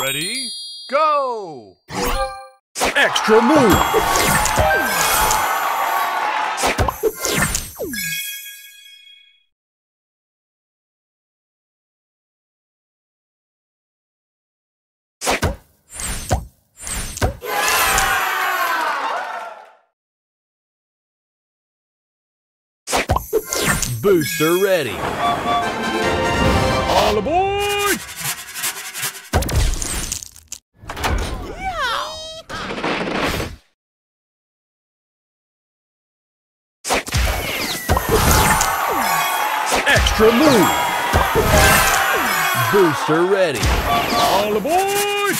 Ready, go! Extra move! Booster ready. All aboard! Extra move! Booster ready. All aboard!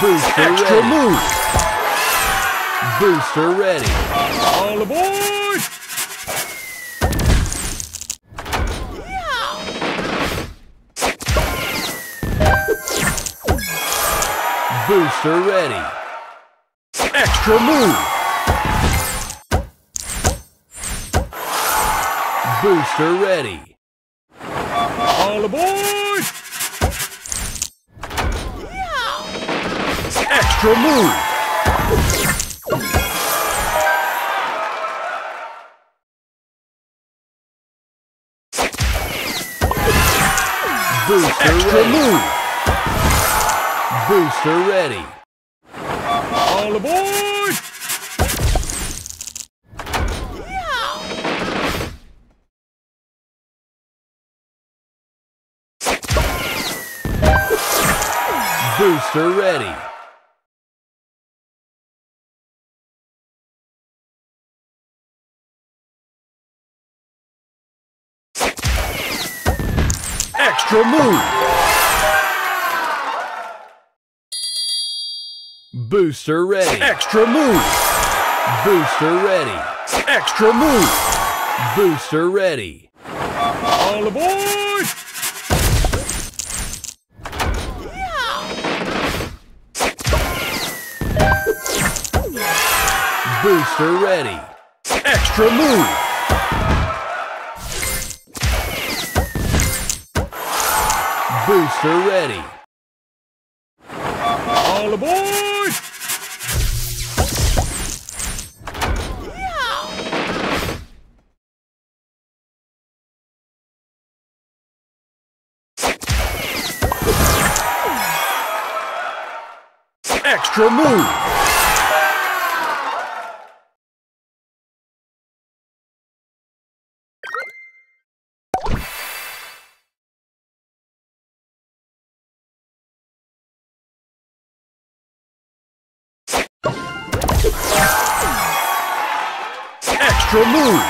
Booster Extra ready. move! Booster ready. All aboard! Booster ready. Extra move! Booster ready. All aboard! Extra move! Booster Extra ready. move! Booster ready. All aboard! Booster ready. Extra move! Booster ready. Extra move! Booster ready. Extra move! Booster ready. All aboard! Booster ready. Extra move! Booster ready. All aboard! Extra move! Extra move!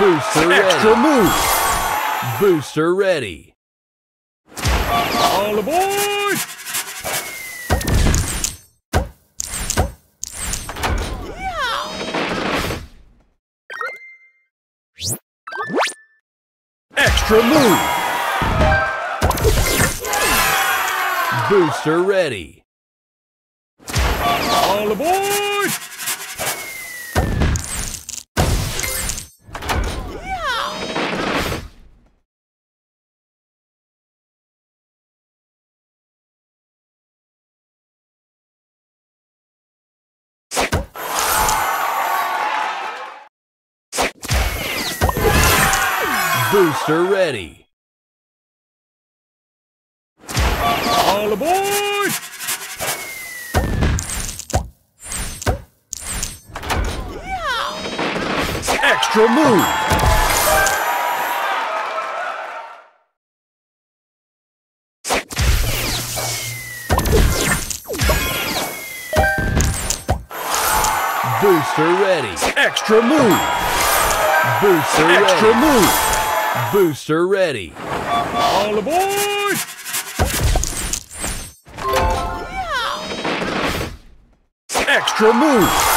Booster ready. Extra move! Booster ready. All aboard! Extra move! Booster ready. All aboard! Booster ready. All aboard! Extra move! Booster ready. Extra move! Booster Extra ready. move! Booster ready. All aboard! Extra move!